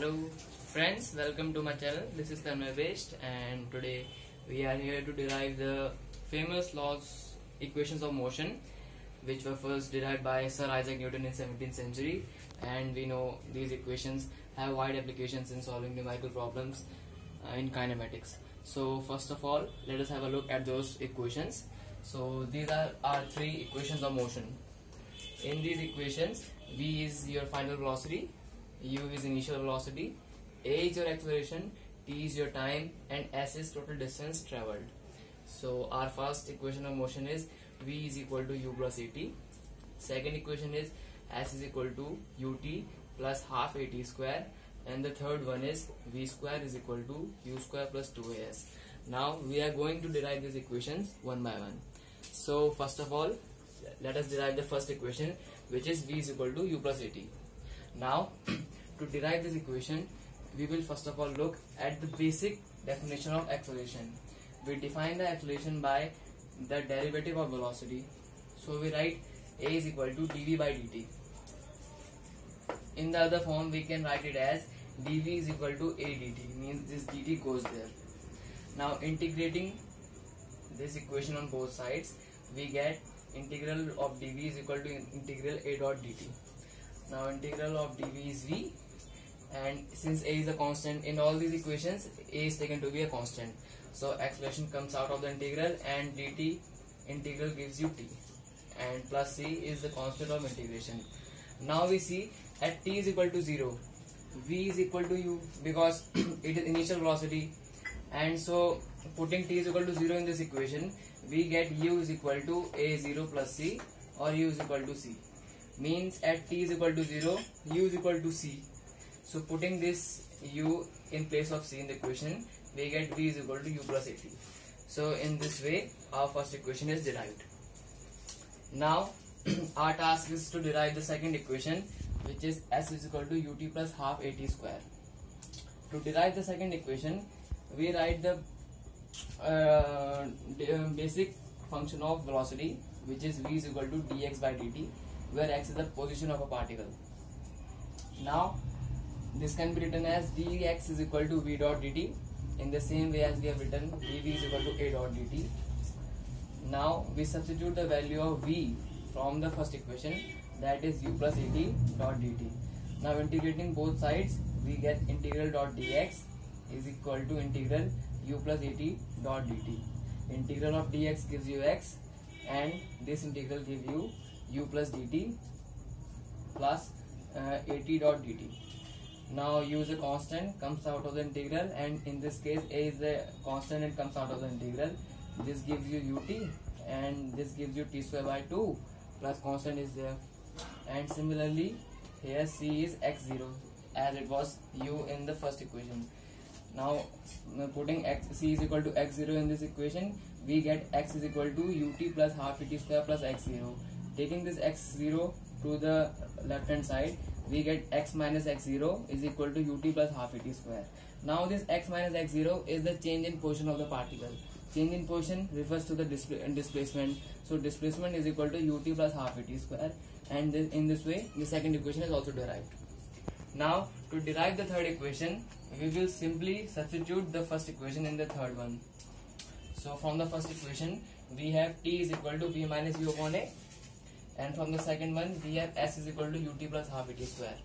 Hello friends, welcome to my channel. This is Tanmay Best and today we are here to derive the famous laws, equations of motion which were first derived by Sir Isaac Newton in 17th century and we know these equations have wide applications in solving numerical problems uh, in kinematics. So first of all, let us have a look at those equations. So these are our three equations of motion. In these equations, v is your final velocity, u is initial velocity, a is your acceleration, t is your time, and s is total distance traveled. So our first equation of motion is v is equal to u plus at. Second equation is s is equal to ut plus half at square, and the third one is v square is equal to u square plus 2as. Now we are going to derive these equations one by one. So first of all, let us derive the first equation which is v is equal to u plus at. Now to derive this equation we will first of all look at the basic definition of acceleration. We define the acceleration by the derivative of velocity. So we write a is equal to dv by dt. In the other form we can write it as dv is equal to a dt means this dt goes there. Now integrating this equation on both sides we get integral of dv is equal to integral a dot dt. Now integral of dv is v. And since a is a constant in all these equations a is taken to be a constant. So acceleration comes out of the integral and dt integral gives you t. And plus c is the constant of integration. Now we see at t is equal to 0 v is equal to u because it is initial velocity. And so putting t is equal to 0 in this equation we get u is equal to a0 plus c or u is equal to c means at t is equal to 0 u is equal to c. So putting this u in place of c in the equation we get v is equal to u plus at so in this way our first equation is derived. Now our task is to derive the second equation which is s is equal to ut plus half at square. To derive the second equation we write the uh, basic function of velocity which is v is equal to dx by dt where x is the position of a particle. Now this can be written as dx is equal to v dot dt in the same way as we have written dv is equal to a dot dt. Now we substitute the value of v from the first equation that is u plus at dot dt. Now integrating both sides we get integral dot dx is equal to integral u plus at dot dt. Integral of dx gives you x and this integral gives you u plus dt plus uh, at dot dt. Now u is a constant comes out of the integral and in this case a is the constant and comes out of the integral. This gives you ut and this gives you t square by 2 plus constant is there and similarly here c is x0 as it was u in the first equation now putting x c is equal to x0 in this equation we get x is equal to ut plus half at square plus x0 taking this x0 to the left hand side we get x minus x0 is equal to ut plus half at square. Now this x minus x0 is the change in position of the particle. Change in position refers to the displacement. So displacement is equal to ut plus half at square and this, in this way the second equation is also derived. Now to derive the third equation we will simply substitute the first equation in the third one. So from the first equation we have t is equal to v minus u upon a and from the second one we have s is equal to ut plus half at square.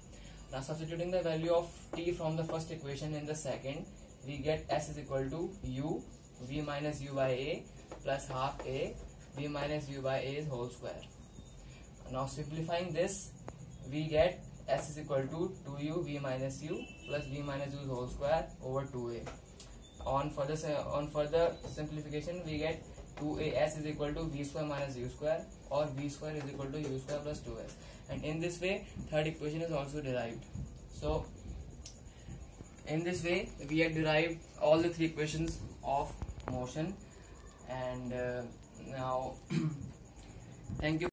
Now substituting the value of t from the first equation in the second we get s is equal to u v minus u by a plus half a v minus u by a is whole square. Now simplifying this we get s is equal to 2u v minus u plus v minus u whole square over 2a on further on further simplification we get 2as is equal to v square minus u square or v square is equal to u square plus 2s and in this way third equation is also derived. So in this way we have derived all the three equations of motion. And uh, now thank you